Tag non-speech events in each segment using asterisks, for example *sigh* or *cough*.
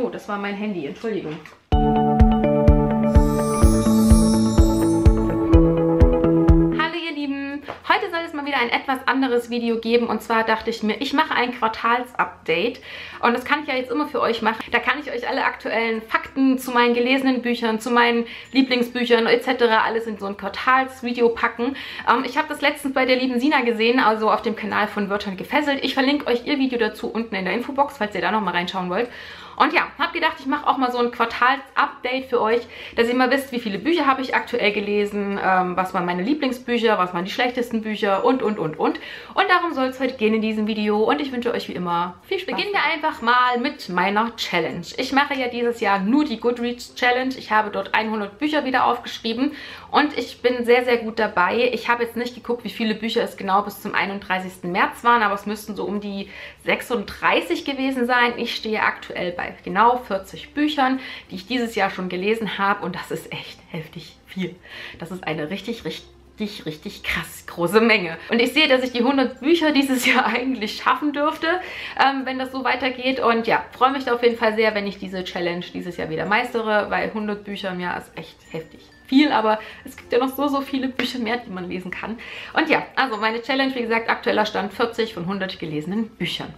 Oh, das war mein Handy, Entschuldigung. Heute soll es mal wieder ein etwas anderes Video geben und zwar dachte ich mir, ich mache ein Quartalsupdate und das kann ich ja jetzt immer für euch machen. Da kann ich euch alle aktuellen Fakten zu meinen gelesenen Büchern, zu meinen Lieblingsbüchern etc. alles in so ein Quartalsvideo packen. Ähm, ich habe das letztens bei der lieben Sina gesehen, also auf dem Kanal von Wörtern gefesselt. Ich verlinke euch ihr Video dazu unten in der Infobox, falls ihr da nochmal reinschauen wollt. Und ja, habe gedacht, ich mache auch mal so ein Quartals-Update für euch, dass ihr mal wisst, wie viele Bücher habe ich aktuell gelesen, ähm, was waren meine Lieblingsbücher, was waren die schlechtesten Bücher und, und, und, und. Und darum soll es heute gehen in diesem Video und ich wünsche euch wie immer viel Spaß. Beginnen wir einfach mal mit meiner Challenge. Ich mache ja dieses Jahr nur die Goodreads Challenge. Ich habe dort 100 Bücher wieder aufgeschrieben und ich bin sehr, sehr gut dabei. Ich habe jetzt nicht geguckt, wie viele Bücher es genau bis zum 31. März waren, aber es müssten so um die 36 gewesen sein. Ich stehe aktuell bei genau 40 Büchern, die ich dieses Jahr schon gelesen habe und das ist echt heftig viel. Das ist eine richtig, richtig richtig, richtig krass große Menge. Und ich sehe, dass ich die 100 Bücher dieses *laughs* Jahr eigentlich schaffen dürfte, ähm, wenn das so weitergeht. Und ja, freue mich auf jeden Fall sehr, wenn ich diese Challenge dieses Jahr wieder meistere, weil 100 Bücher im Jahr ist echt heftig viel, aber es gibt ja noch so, so viele Bücher mehr, die man lesen kann. Und ja, also meine Challenge, wie gesagt, aktueller Stand 40 von 100 gelesenen Büchern.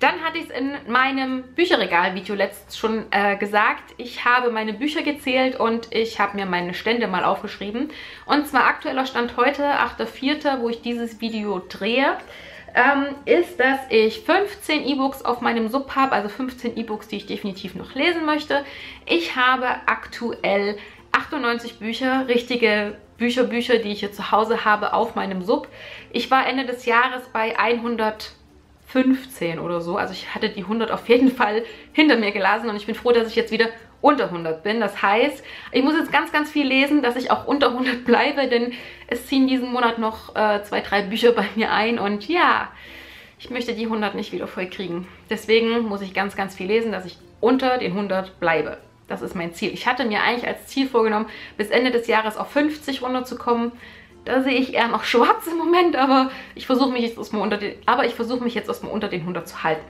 Dann hatte ich es in meinem Bücherregal-Video letztens schon äh, gesagt. Ich habe meine Bücher gezählt und ich habe mir meine Stände mal aufgeschrieben. Und zwar aktueller Stand heute, 8.4., wo ich dieses Video drehe. Ähm, ist, dass ich 15 E-Books auf meinem Sub habe, also 15 E-Books, die ich definitiv noch lesen möchte. Ich habe aktuell 98 Bücher, richtige Bücher, Bücher, die ich hier zu Hause habe auf meinem Sub. Ich war Ende des Jahres bei 115 oder so. Also ich hatte die 100 auf jeden Fall hinter mir gelassen und ich bin froh, dass ich jetzt wieder unter 100 bin. Das heißt, ich muss jetzt ganz, ganz viel lesen, dass ich auch unter 100 *laughs* bleibe, denn es ziehen diesen Monat noch äh, zwei, drei Bücher bei mir ein und ja, ich möchte die 100 nicht wieder voll kriegen. Deswegen muss ich ganz, ganz viel lesen, dass ich unter den 100 bleibe. Das ist mein Ziel. Ich hatte mir eigentlich als Ziel vorgenommen, bis Ende des Jahres auf 50 runterzukommen. Da sehe ich eher noch schwarz im Moment, aber ich versuche mich jetzt erstmal unter den, aber ich versuche mich jetzt erstmal unter den 100 zu halten.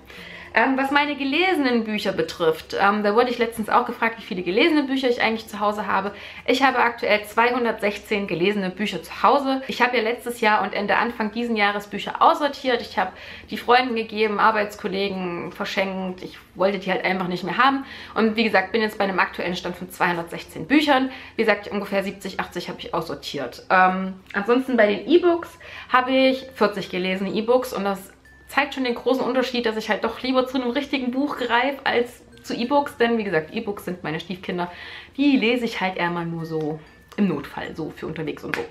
Ähm, was meine gelesenen Bücher betrifft, ähm, da wurde ich letztens auch gefragt, wie viele gelesene Bücher ich eigentlich zu Hause habe. Ich habe aktuell 216 gelesene Bücher zu Hause. Ich habe ja letztes Jahr und Ende Anfang diesen Jahres Bücher aussortiert. Ich habe die Freunden gegeben, Arbeitskollegen verschenkt. Ich wollte die halt einfach nicht mehr haben. Und wie gesagt, bin jetzt bei einem aktuellen Stand von 216 Büchern. Wie gesagt, ungefähr 70, 80 habe ich aussortiert. Ähm, ansonsten bei den E-Books habe ich 40 gelesene E-Books und das zeigt schon den großen Unterschied, dass ich halt doch lieber zu einem richtigen Buch greife als zu E-Books, denn wie gesagt, E-Books sind meine Stiefkinder. Die lese ich halt eher mal nur so im Notfall, so für unterwegs und so.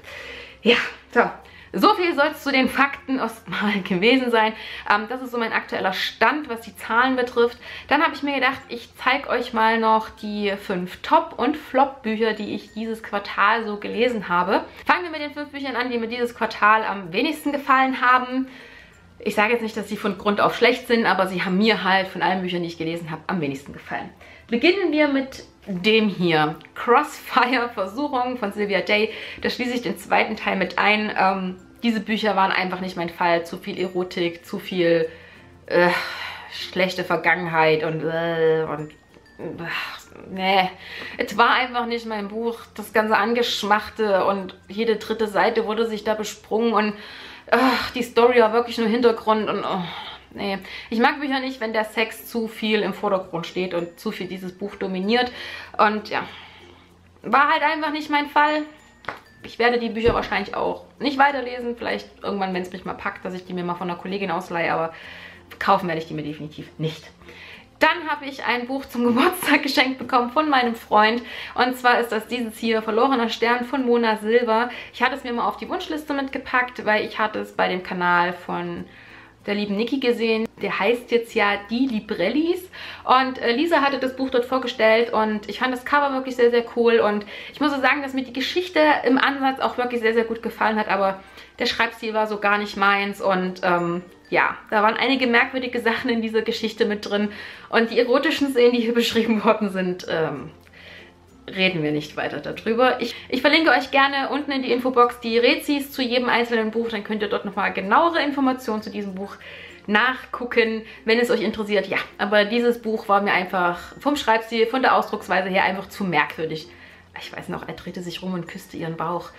Ja, so. So viel soll es zu den Fakten erstmal *laughs* gewesen sein. Ähm, das ist so mein aktueller Stand, was die Zahlen betrifft. Dann habe ich mir gedacht, ich zeige euch mal noch die fünf Top- und Flop-Bücher, die ich dieses Quartal so gelesen habe. Fangen wir mit den fünf Büchern an, die mir dieses Quartal am wenigsten gefallen haben. Ich sage jetzt nicht, dass sie von Grund auf schlecht sind, aber sie haben mir halt von allen Büchern, die ich gelesen habe, am wenigsten gefallen. Beginnen wir mit dem hier. Crossfire Versuchung von Sylvia Day. Da schließe ich den zweiten Teil mit ein. Ähm, diese Bücher waren einfach nicht mein Fall. Zu viel Erotik, zu viel äh, schlechte Vergangenheit und, äh, und äh, nee, es war einfach nicht mein Buch. Das ganze Angeschmachte und jede dritte Seite wurde sich da besprungen und ach, die Story war wirklich nur Hintergrund und oh, nee. Ich mag Bücher nicht, wenn der Sex zu viel im Vordergrund steht und zu viel dieses Buch dominiert. Und ja, war halt einfach nicht mein Fall. Ich werde die Bücher wahrscheinlich auch nicht weiterlesen. Vielleicht irgendwann, wenn es mich mal packt, dass ich die mir mal von einer Kollegin ausleihe. Aber kaufen werde ich die mir definitiv nicht. Dann habe ich ein Buch zum *laughs* Geburtstag geschenkt bekommen von meinem Freund. Und zwar ist das dieses hier, Verlorener Stern von Mona Silver. Ich hatte es mir mal auf die Wunschliste mitgepackt, weil ich hatte es bei dem Kanal von der lieben Niki gesehen. Der heißt jetzt ja Die Librellis und äh, Lisa hatte das Buch dort vorgestellt und ich fand das Cover wirklich sehr, sehr cool und ich muss so sagen, dass mir die Geschichte im Ansatz auch wirklich sehr, sehr gut gefallen hat, aber der Schreibstil war so gar nicht meins und ähm, ja, da waren einige merkwürdige Sachen in dieser Geschichte mit drin. Und die erotischen Szenen, die hier *laughs* beschrieben worden sind, ähm, reden wir nicht weiter darüber. Ich, ich, verlinke euch gerne unten in die Infobox die Rezis zu jedem einzelnen Buch. Dann könnt ihr dort nochmal genauere Informationen zu diesem Buch nachgucken, wenn es euch interessiert. Ja, aber dieses Buch war mir einfach vom Schreibstil, von der Ausdrucksweise her einfach zu merkwürdig. Ich weiß noch, er drehte sich rum und küsste ihren Bauch.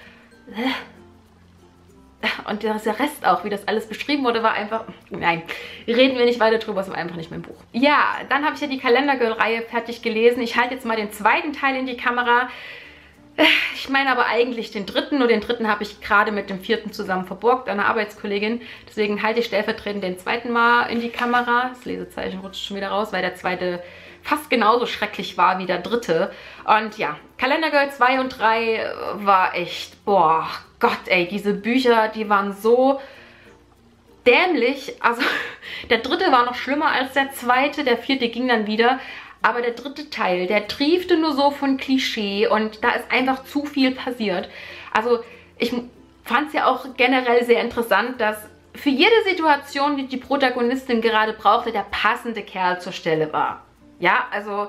Und der Rest auch, wie das alles beschrieben wurde, war einfach... Nein, reden wir nicht weiter drüber, es war einfach nicht mein Buch. Ja, dann habe ich ja die Kalendergirl-Reihe fertig gelesen. Ich halte jetzt mal den zweiten Teil in die Kamera. Ich meine aber eigentlich den dritten, nur den dritten habe ich gerade mit dem vierten zusammen verborgt, einer Arbeitskollegin. Deswegen halte ich stellvertretend den zweiten mal in die Kamera. Das Lesezeichen rutscht schon wieder raus, weil der zweite fast genauso schrecklich war wie der dritte. Und ja, Kalendergirl 2 und 3 war echt, boah, Gott ey, diese Bücher, die waren so dämlich. Also *laughs* der dritte war noch schlimmer als der zweite, der vierte ging dann wieder. Aber der dritte Teil, der triefte nur so von Klischee und da ist einfach zu viel passiert. Also ich fand es ja auch generell sehr interessant, dass für jede Situation, die die Protagonistin gerade brauchte, der passende Kerl zur Stelle war. Ja, also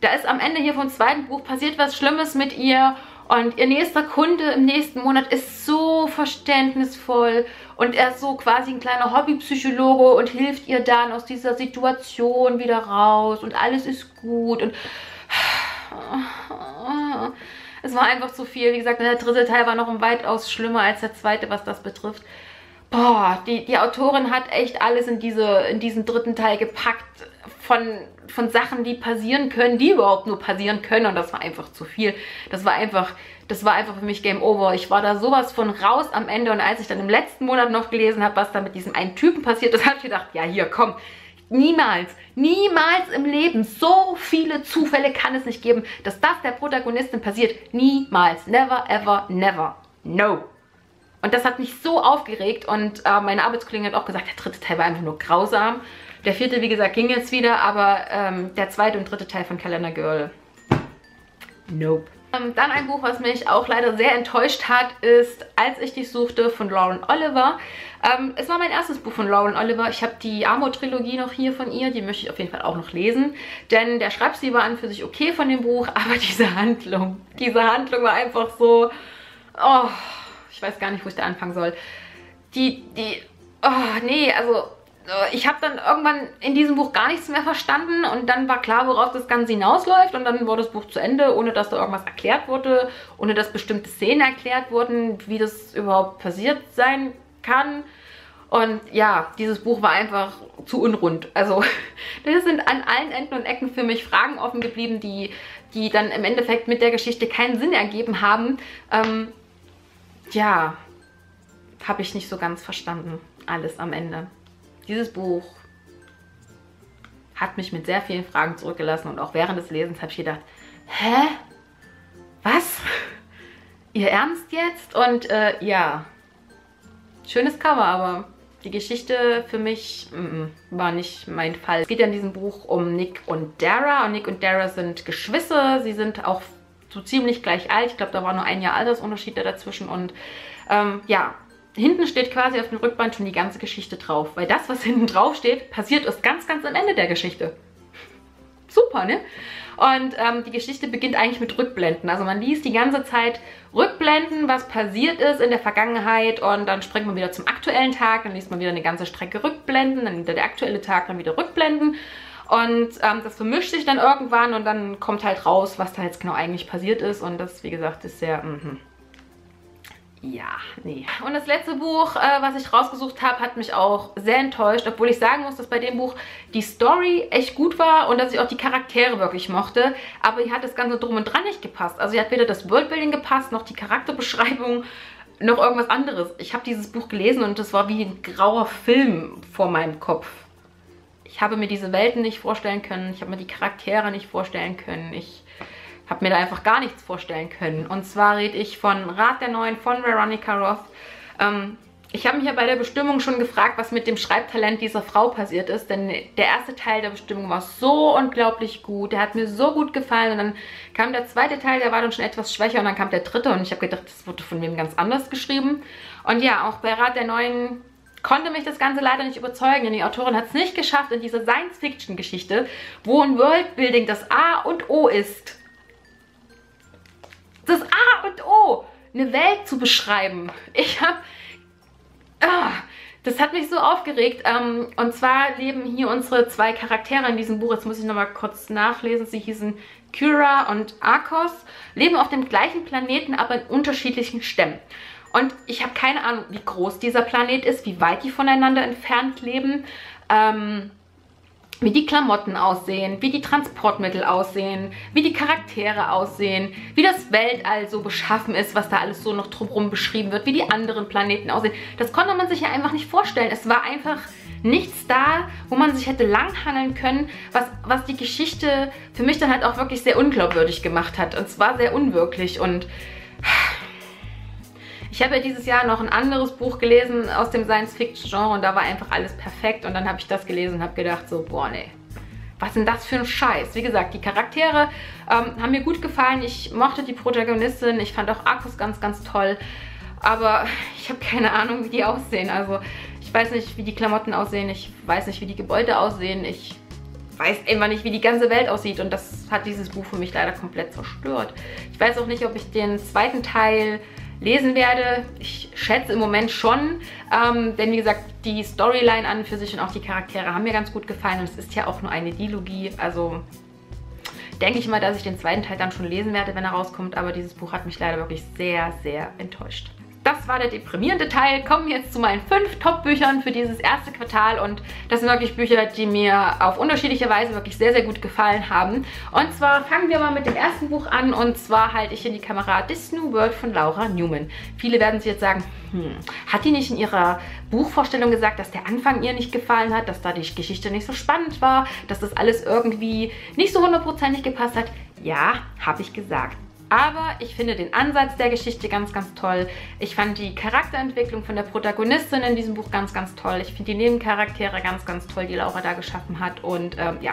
da ist am Ende hier vom zweiten Buch passiert was Schlimmes mit ihr und ihr nächster Kunde im nächsten Monat ist so verständnisvoll und er ist so quasi ein kleiner Hobbypsychologe und hilft ihr dann aus dieser Situation wieder raus und alles ist gut und *sighs* es war einfach zu viel. Wie gesagt, der dritte Teil war noch weitaus schlimmer als der zweite, was das betrifft. Boah, die, die Autorin hat echt alles in, diese, in diesen dritten Teil gepackt von, von Sachen, die passieren können, die überhaupt nur passieren können. Und das war einfach zu viel. Das war einfach, das war einfach für mich Game Over. Ich war da sowas von raus am Ende. Und als ich dann im letzten Monat noch gelesen habe, was da mit diesem einen Typen passiert ist, *laughs* habe ich gedacht, ja hier, komm, Niemals, niemals im Leben, so viele Zufälle kann es nicht geben, dass das der Protagonistin passiert. Niemals, never, ever, never, no. Und das hat mich so aufgeregt und äh, meine Arbeitskollegin hat auch gesagt, der dritte Teil war einfach nur grausam. Der vierte, wie gesagt, ging jetzt wieder, aber ähm, der zweite und dritte Teil von Calendar Girl, nope. Ähm, dann ein Buch, was mich auch leider sehr enttäuscht hat, ist Als ich dich suchte von Lauren Oliver. Ähm, es war mein erstes Buch von Lauren Oliver. Ich habe die Amor-Trilogie noch hier von ihr. Die möchte ich auf jeden Fall auch noch lesen. Denn der Schreibstil war an für sich okay von dem Buch. *laughs* Aber diese Handlung, diese Handlung war einfach so... Oh, ich weiß gar nicht, wo ich da anfangen soll. Die, die, oh, nee, also ich habe dann irgendwann in diesem Buch gar nichts mehr verstanden und dann war klar, worauf das Ganze hinausläuft und dann war das Buch zu Ende, ohne dass da irgendwas erklärt wurde, ohne dass bestimmte Szenen erklärt wurden, wie das überhaupt passiert sein kann. Und ja, dieses Buch war einfach zu unrund. Also *laughs* da sind an allen Enden und Ecken für mich Fragen offen geblieben, die, die dann im Endeffekt mit der Geschichte keinen Sinn ergeben haben. Ähm, ja, habe ich nicht so ganz verstanden, alles am Ende. Dieses Buch hat mich mit sehr vielen Fragen zurückgelassen und auch während des Lesens habe ich gedacht, hä? Was? *laughs* Ihr Ernst jetzt? Und äh, ja, schönes Cover, aber die Geschichte für mich mm, war nicht mein Fall. Es geht in diesem Buch um Nick und Dara und Nick und Dara sind Geschwister. Sie sind auch so ziemlich gleich alt. Ich glaube, da war nur ein Jahr Altersunterschied dazwischen. Und ähm, ja, hinten steht quasi auf dem Rückband schon die ganze Geschichte drauf. Weil das, was hinten drauf steht, passiert erst ganz, ganz am Ende der Geschichte. Super, ne? Und ähm, die Geschichte beginnt eigentlich mit Rückblenden. Also man liest die ganze Zeit Rückblenden, was passiert ist in der Vergangenheit und dann springt man wieder zum aktuellen Tag, dann liest man wieder eine ganze Strecke Rückblenden, dann wieder der aktuelle Tag, dann wieder Rückblenden. Und ähm, das vermischt sich dann irgendwann und dann kommt halt raus, was da jetzt genau eigentlich passiert ist. Und das, wie gesagt, ist sehr... Mm ja, nee. Und das letzte Buch, äh, was ich rausgesucht habe, hat mich auch sehr enttäuscht, obwohl ich sagen muss, dass bei dem Buch die Story echt gut war und dass ich auch die Charaktere wirklich mochte, aber hier hat das Ganze drum und dran nicht gepasst. Also hier hat weder das Worldbuilding gepasst, noch die Charakterbeschreibung, noch irgendwas anderes. Ich habe dieses Buch gelesen und es war wie ein grauer Film vor meinem Kopf. Ich habe mir diese Welten nicht vorstellen können, ich habe mir die Charaktere nicht vorstellen können, ich habe mir da einfach gar nichts vorstellen können. Und zwar rede ich von Rat der Neuen von Veronica Roth. Ähm, ich habe mich ja bei der Bestimmung schon gefragt, was mit dem Schreibtalent dieser Frau passiert ist, denn der erste Teil der Bestimmung war so unglaublich gut, der hat mir so gut gefallen. Und dann kam der zweite Teil, der war dann schon etwas schwächer. Und dann kam der dritte. Und ich habe gedacht, das wurde von wem ganz anders geschrieben. Und ja, auch bei Rat der Neuen konnte mich das Ganze leider nicht überzeugen, denn die Autorin hat es nicht geschafft, in dieser Science-Fiction-Geschichte, wo ein Worldbuilding das A und O ist, das A und O, eine Welt zu beschreiben. Ich habe... Ah, Das hat mich so aufgeregt. Ähm, und zwar leben hier unsere zwei Charaktere in diesem Buch. Jetzt muss ich nochmal kurz nachlesen. Sie hießen Kyra und Arcos. Leben auf dem gleichen Planeten, aber in unterschiedlichen Stämmen. Und ich habe keine Ahnung, wie groß dieser Planet ist, wie weit die voneinander entfernt leben. Ähm, wie die Klamotten aussehen, wie die Transportmittel aussehen, wie die Charaktere aussehen, wie das Weltall so beschaffen ist, was da alles so noch drumherum beschrieben wird, wie die anderen Planeten aussehen. Das konnte man sich ja einfach nicht vorstellen. Es war einfach nichts da, wo man sich hätte langhangeln können, was, was die Geschichte für mich dann halt auch wirklich sehr unglaubwürdig gemacht hat. Und zwar sehr unwirklich und ich habe ja dieses Jahr noch ein anderes Buch gelesen aus dem Science-Fiction-Genre und da war einfach alles perfekt. Und dann habe ich das gelesen und habe gedacht so, boah, nee. Was denn das für ein Scheiß? Wie gesagt, die Charaktere ähm, haben mir gut gefallen. Ich mochte die Protagonistin. Ich fand auch Arcus ganz, ganz toll. Aber *laughs* ich habe keine Ahnung, wie die aussehen. Also ich weiß nicht, wie die Klamotten aussehen. Ich weiß nicht, wie die Gebäude aussehen. Ich weiß einfach nicht, wie die ganze Welt aussieht. Und das hat dieses Buch für mich leider komplett zerstört. Ich weiß auch nicht, ob ich den zweiten Teil lesen werde. Ich schätze im Moment schon, ähm, denn wie gesagt, die Storyline an für sich und auch die Charaktere haben mir ganz gut gefallen. Und es ist ja auch nur eine Dilogie, also denke ich mal, dass ich den zweiten Teil dann schon lesen werde, wenn er rauskommt, aber dieses Buch hat mich leider wirklich sehr, sehr enttäuscht das war der deprimierende Teil. Kommen wir jetzt zu meinen fünf Top-Büchern für dieses erste Quartal und das sind wirklich Bücher, die mir auf unterschiedliche Weise wirklich sehr, sehr gut gefallen haben. Und zwar fangen wir mal mit dem ersten Buch an und zwar halte ich in die Kamera This New World von Laura Newman. Viele werden sich jetzt sagen, hm, hat die nicht in ihrer Buchvorstellung gesagt, dass der Anfang ihr nicht gefallen hat, dass da die Geschichte nicht so spannend war, dass das alles irgendwie nicht so hundertprozentig gepasst hat? Ja, habe ich gesagt. Aber ich finde den Ansatz der Geschichte ganz, ganz toll. Ich fand die Charakterentwicklung von der Protagonistin in diesem Buch ganz, ganz toll. Ich finde die Nebencharaktere ganz, ganz toll, die Laura da geschaffen hat. Und ähm, ja,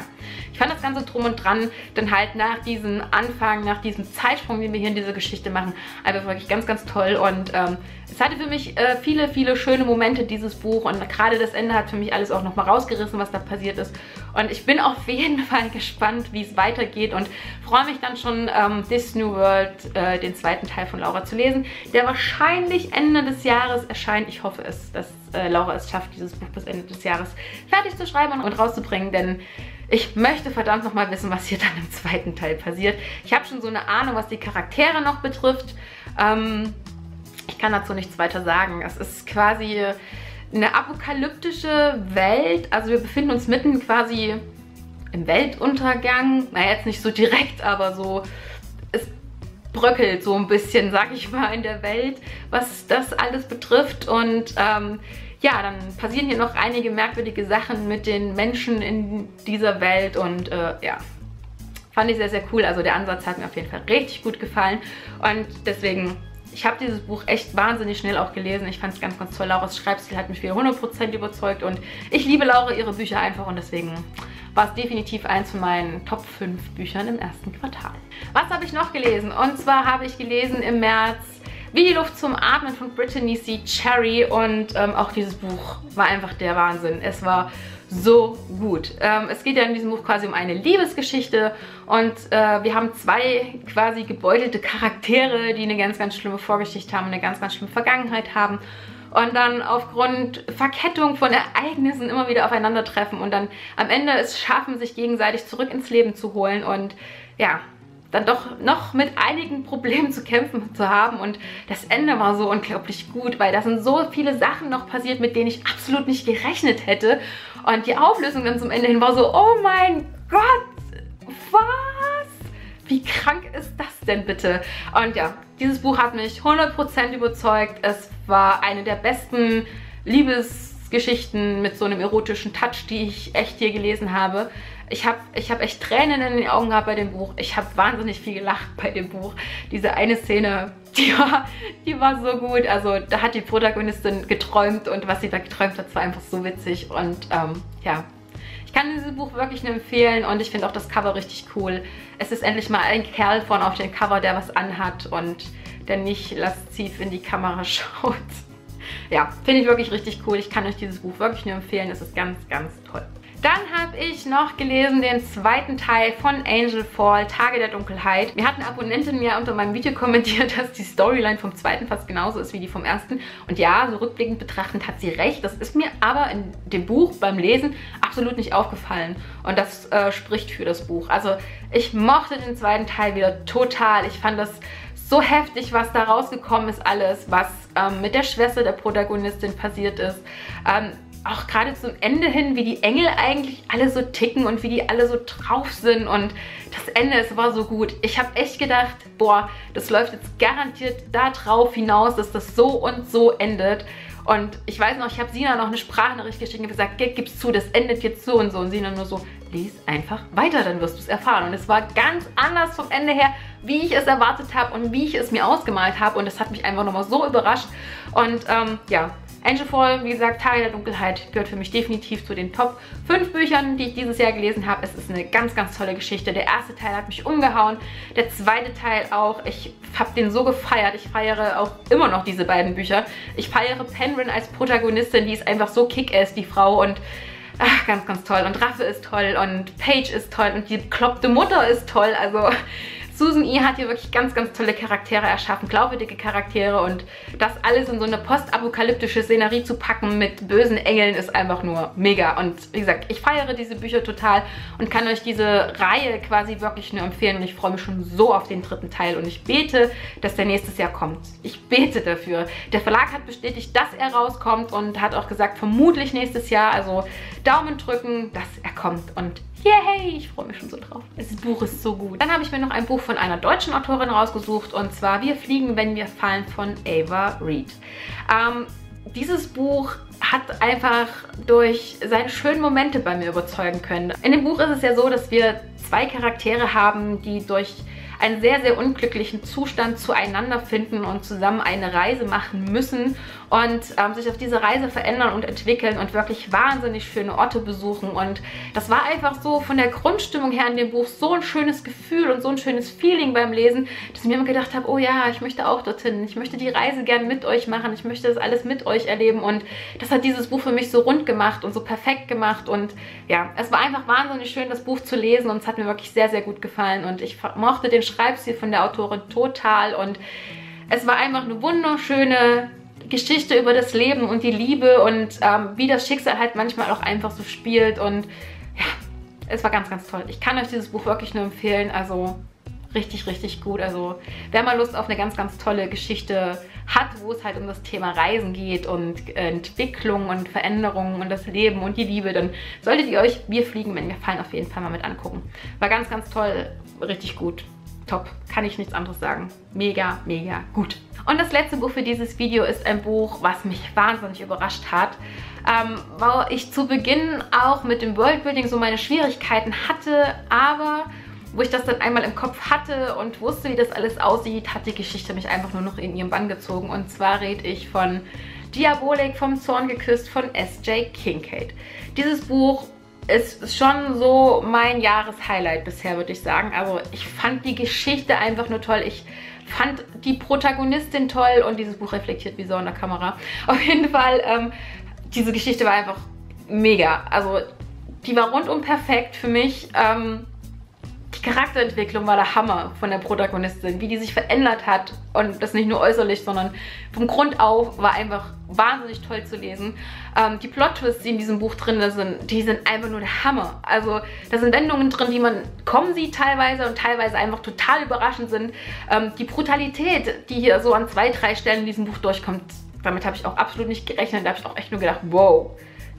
ich fand das Ganze drum und dran, dann halt nach diesem Anfang, nach diesem Zeitsprung, den wir hier in dieser Geschichte machen, einfach wirklich ganz, ganz toll. Und ähm, es hatte für mich äh, viele, viele schöne Momente, dieses Buch. Und gerade das Ende hat für mich alles auch nochmal rausgerissen, was da passiert ist. Und ich bin auf jeden *laughs* Fall gespannt, wie es weitergeht und freue mich dann schon, ähm, This New World, äh, den zweiten Teil von Laura zu lesen, der wahrscheinlich Ende des Jahres erscheint. Ich hoffe es, dass äh, Laura es schafft, dieses Buch bis Ende des Jahres fertig zu schreiben und rauszubringen, denn ich möchte verdammt nochmal wissen, was hier dann im zweiten Teil passiert. Ich habe schon so eine Ahnung, was die Charaktere noch betrifft. Ähm, ich kann dazu nichts weiter sagen. Es ist quasi eine apokalyptische Welt. Also wir befinden uns mitten quasi im Weltuntergang. Na, jetzt nicht so direkt, aber so, es bröckelt so ein bisschen, sag ich mal, in der Welt, was das alles betrifft. Und ähm, ja, dann passieren hier noch einige merkwürdige Sachen mit den Menschen in dieser Welt und äh, ja, fand ich sehr, sehr cool. Also der Ansatz hat mir auf jeden Fall richtig gut gefallen und deswegen ich habe dieses Buch echt wahnsinnig schnell auch gelesen. Ich fand es ganz, ganz toll. Laura's Schreibstil hat mich wieder 100% überzeugt und ich liebe Laura ihre Bücher einfach und deswegen war es definitiv eins von meinen Top 5 Büchern im ersten Quartal. Was habe ich noch gelesen? Und zwar habe ich gelesen im März wie die Luft zum Atmen von Brittany C. Cherry und ähm, auch dieses Buch war einfach der Wahnsinn. Es war so gut. Ähm, es geht ja in diesem Buch quasi um eine Liebesgeschichte und äh, wir haben zwei quasi gebeutelte Charaktere, die eine ganz, ganz schlimme Vorgeschichte haben, eine ganz, ganz schlimme Vergangenheit haben und dann aufgrund Verkettung von Ereignissen immer wieder aufeinandertreffen und dann am Ende es schaffen, sich gegenseitig zurück ins Leben zu holen und ja, dann doch noch mit einigen Problemen zu kämpfen zu haben und das Ende war so unglaublich gut, weil da sind so viele Sachen noch passiert, mit denen ich absolut nicht gerechnet hätte und die Auflösung dann zum Ende hin war so, oh mein Gott, was? Wie krank ist das denn bitte? Und ja, dieses Buch hat mich 100% überzeugt. Es war eine der besten Liebesgeschichten mit so einem erotischen Touch, die ich echt hier gelesen habe. Ich habe ich hab echt Tränen in den Augen gehabt bei dem Buch. Ich habe wahnsinnig viel gelacht bei dem Buch. Diese eine Szene, die war, die war so gut. Also da hat die Protagonistin geträumt und was sie da geträumt hat, war einfach so witzig. Und ähm, ja, ich kann dieses Buch wirklich nur empfehlen und ich finde auch das Cover richtig cool. Es ist endlich mal ein Kerl vorne auf dem Cover, der was anhat und der nicht lasziv in die Kamera *laughs* schaut. Ja, finde ich wirklich richtig cool. Ich kann euch dieses Buch wirklich nur empfehlen. Es ist ganz, ganz toll. Dann habe ich noch gelesen den zweiten Teil von Angel Fall, Tage der Dunkelheit. Mir hat eine Abonnentin mir unter meinem Video kommentiert, *laughs* dass die Storyline vom zweiten fast genauso ist wie die vom ersten. Und ja, so rückblickend betrachtend hat sie recht. Das ist mir aber in dem Buch beim Lesen absolut nicht aufgefallen. Und das äh, spricht für das Buch. Also ich mochte den zweiten Teil wieder total. Ich fand das so heftig, was da rausgekommen ist alles, was ähm, mit der Schwester der Protagonistin passiert ist. Ähm, auch gerade zum Ende hin, wie die Engel eigentlich alle so ticken und wie die alle so drauf sind und das Ende, es war so gut. Ich habe echt gedacht, boah, das läuft jetzt garantiert da drauf hinaus, dass das so und so endet. Und ich weiß noch, ich habe Sina noch eine Sprachnachricht geschickt und gesagt, gib's zu, das endet jetzt so und so. Und Sina nur so, lies einfach weiter, dann wirst du es erfahren. Und es war ganz anders vom Ende her, wie ich es erwartet habe und wie ich es mir ausgemalt habe. Und das hat mich einfach nochmal so überrascht. Und ähm, ja, Angel Fall, wie gesagt, Tage der Dunkelheit gehört für mich definitiv zu den Top 5 Büchern, die ich dieses Jahr gelesen habe. Es ist eine ganz, ganz tolle Geschichte. Der erste Teil hat mich umgehauen, der zweite Teil auch. Ich habe den so gefeiert. Ich feiere auch immer noch diese beiden Bücher. Ich feiere Penryn als Protagonistin, die ist einfach so kick-ass, die Frau. Und ach, ganz, ganz toll. Und Raffe ist toll und Paige ist toll und die bekloppte Mutter ist toll. Also Susan E. hat hier wirklich ganz, ganz tolle Charaktere erschaffen, glaubwürdige Charaktere und das alles in so eine postapokalyptische Szenerie zu packen mit bösen Engeln ist einfach nur mega. Und wie gesagt, ich feiere diese Bücher total und kann euch diese Reihe quasi wirklich nur empfehlen und ich freue mich schon so auf den dritten Teil und ich bete, dass der nächstes Jahr kommt. Ich bete dafür. Der Verlag hat bestätigt, dass er rauskommt und hat auch gesagt, vermutlich nächstes Jahr. Also Daumen drücken, dass er kommt und Yay, ich freue mich schon so drauf. Das Buch ist so gut. Dann habe ich mir noch ein Buch von einer deutschen Autorin rausgesucht und zwar Wir fliegen, wenn wir fallen von Ava Reed. Ähm, dieses Buch hat einfach durch seine schönen Momente bei mir überzeugen können. In dem Buch ist es ja so, dass wir zwei Charaktere haben, die durch einen sehr, sehr unglücklichen Zustand zueinander finden und zusammen eine Reise machen müssen und ähm, sich auf diese Reise verändern und entwickeln und wirklich wahnsinnig schöne Orte besuchen. Und das war einfach so von der Grundstimmung her in dem Buch so ein schönes Gefühl und so ein schönes Feeling beim Lesen, dass ich mir immer gedacht habe, oh ja, ich möchte auch dorthin. Ich möchte die Reise gern mit euch machen. Ich möchte das alles mit euch erleben. Und das hat dieses Buch für mich so rund gemacht und so perfekt gemacht. Und ja, es war einfach wahnsinnig schön, das Buch zu lesen und es hat mir wirklich sehr, sehr gut gefallen. Und ich mochte den Schreibstil von der Autorin total und es war einfach eine wunderschöne Geschichte über das Leben und die Liebe und ähm, wie das Schicksal halt manchmal auch einfach so spielt und ja, es war ganz, ganz toll. Ich kann euch dieses Buch wirklich nur empfehlen, also richtig, richtig gut. Also wer mal Lust auf eine ganz, ganz tolle Geschichte hat, wo es halt um das Thema Reisen geht und Entwicklung und Veränderungen und das Leben und die Liebe, dann solltet ihr euch Wir fliegen, wenn wir fallen, auf jeden Fall mal mit angucken. War ganz, ganz toll, richtig gut top. Kann ich nichts anderes sagen. Mega, mega gut. Und das letzte Buch für dieses Video ist ein Buch, was mich wahnsinnig überrascht hat. Ähm, weil ich zu Beginn auch mit dem Worldbuilding so meine Schwierigkeiten hatte, aber wo ich das dann einmal im Kopf hatte und wusste, wie das alles aussieht, hat die Geschichte mich einfach nur noch in ihren Bann gezogen. Und zwar rede ich von Diabolik vom Zorn geküsst von S.J. Kincaid. Dieses Buch ist schon so mein Jahreshighlight bisher, würde ich sagen. Also ich fand die Geschichte einfach nur toll. Ich fand die Protagonistin toll und dieses Buch reflektiert wie so in der Kamera. *laughs* Auf jeden Fall, ähm, diese Geschichte war einfach mega. Also die war rundum perfekt für mich. Ähm, Charakterentwicklung war der Hammer von der Protagonistin, wie die sich verändert hat und das nicht nur äußerlich, sondern vom Grund auf war einfach wahnsinnig toll zu lesen. Ähm, die Plot-Twists, die in diesem Buch drin sind, die sind einfach nur der Hammer. Also da sind Wendungen drin, die man kommen sieht teilweise und teilweise einfach total überraschend sind. Ähm, die Brutalität, die hier so an zwei, drei Stellen in diesem Buch durchkommt, damit habe ich auch absolut nicht gerechnet. Da habe ich auch echt nur gedacht, wow,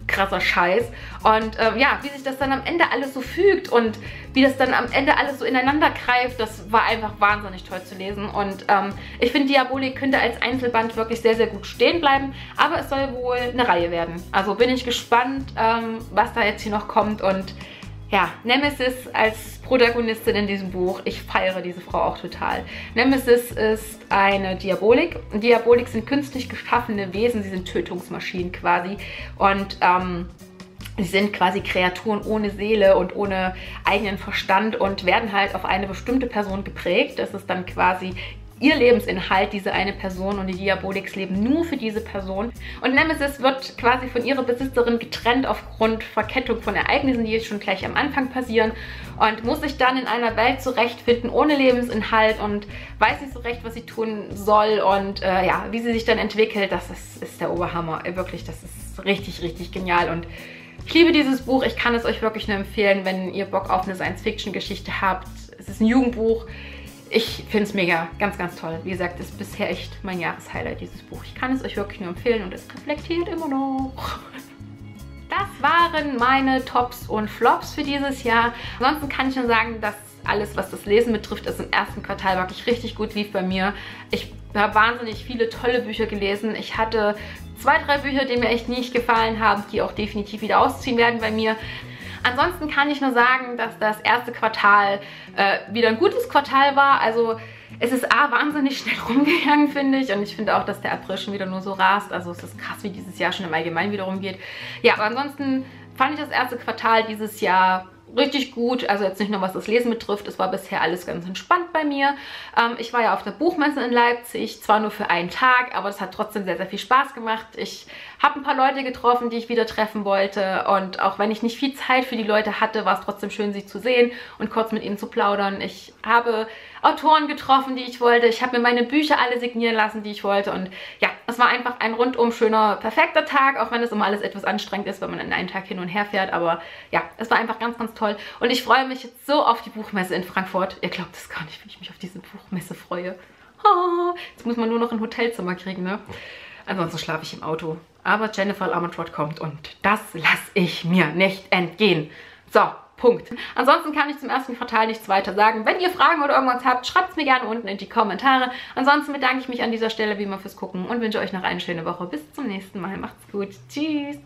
krasser Scheiß. Und ähm, ja, wie sich das dann am Ende alles so fügt und wie das dann am Ende alles so ineinander greift, das war einfach wahnsinnig toll zu lesen. Und ähm, ich finde, Diabolik könnte als Einzelband wirklich sehr, sehr gut stehen bleiben. Aber es soll wohl eine Reihe werden. Also bin ich gespannt, ähm, was da jetzt hier noch kommt und ja, Nemesis als Protagonistin in diesem Buch. Ich feiere diese Frau auch total. Nemesis ist eine Diabolik. Diabolik sind künstlich geschaffene Wesen, sie sind Tötungsmaschinen quasi. Und ähm, sie sind quasi Kreaturen ohne Seele und ohne eigenen Verstand und werden halt auf eine bestimmte Person geprägt. Das ist dann quasi ihr Lebensinhalt, diese eine Person und die Diabolics leben nur für diese Person. Und Nemesis wird quasi von ihrer Besitzerin getrennt aufgrund Verkettung von Ereignissen, die jetzt schon gleich am Anfang passieren und muss sich dann in einer Welt zurechtfinden ohne Lebensinhalt und weiß nicht so recht, was sie tun soll und äh, ja, wie sie sich dann entwickelt, das ist, ist der Oberhammer. Wirklich, das ist richtig, richtig genial und ich liebe dieses Buch. Ich kann es euch wirklich nur empfehlen, wenn ihr Bock auf eine Science-Fiction-Geschichte habt. Es ist ein Jugendbuch ich finde es mega, ganz, ganz toll. Wie gesagt, ist bisher echt mein Jahreshighlight, dieses Buch. Ich kann es euch wirklich nur empfehlen und es reflektiert immer noch. *laughs* Das waren meine Tops und Flops für dieses Jahr. Ansonsten kann ich nur sagen, dass alles, was das Lesen betrifft, ist im ersten Quartal wirklich richtig gut lief bei mir. Ich habe wahnsinnig viele tolle Bücher gelesen. Ich hatte zwei, drei Bücher, die mir echt nicht gefallen haben, die auch definitiv wieder ausziehen werden bei mir. Ansonsten kann ich nur sagen, dass das erste Quartal äh, wieder ein gutes Quartal war. Also es ist A, wahnsinnig schnell *laughs* rumgegangen, finde ich. Und ich finde auch, dass der April schon wieder nur so rast. Also es ist krass, wie dieses Jahr schon im Allgemeinen wieder rumgeht. Ja, aber ansonsten fand ich das erste Quartal dieses Jahr richtig gut. Also jetzt nicht nur was das Lesen betrifft, es war bisher alles ganz entspannt bei mir. Ähm, ich war ja auf der Buchmesse in Leipzig, zwar nur für einen Tag, aber es hat trotzdem sehr, sehr viel Spaß gemacht. Ich habe ein paar Leute getroffen, die ich wieder treffen wollte und auch wenn ich nicht viel Zeit für die Leute hatte, war es trotzdem schön, sie zu sehen und kurz mit ihnen zu plaudern. Ich habe Autoren getroffen, die ich wollte. Ich habe mir meine Bücher alle signieren lassen, die ich wollte und ja, es war einfach ein rundum schöner, perfekter Tag, auch wenn es immer alles etwas anstrengend ist, wenn man in einem Tag hin und her fährt, aber ja, es war einfach ganz, ganz toll und ich freue mich jetzt so auf die Buchmesse in Frankfurt. Ihr glaubt es gar nicht, wie ich mich auf diese Buchmesse freue. *laughs* Jetzt muss man nur noch ein Hotelzimmer kriegen, ne? Ansonsten schlafe ich im Auto. Aber Jennifer Armentrout kommt und das lasse ich mir nicht entgehen. So, Punkt. Ansonsten kann ich zum ersten Quartal nichts weiter sagen. Wenn ihr Fragen oder irgendwas habt, schreibt es mir gerne unten in die Kommentare. Ansonsten bedanke ich mich an dieser Stelle wie immer fürs Gucken und wünsche euch noch eine schöne Woche. Bis zum nächsten Mal. Macht's gut. Tschüss.